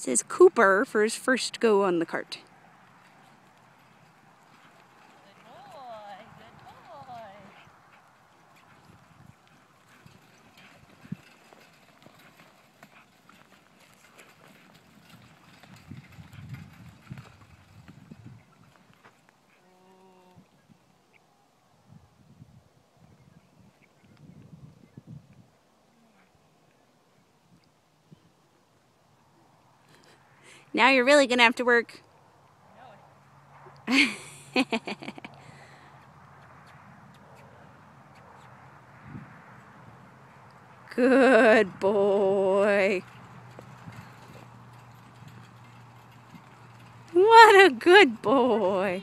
says Cooper for his first go on the cart. Now you're really going to have to work. Good boy. What a good boy.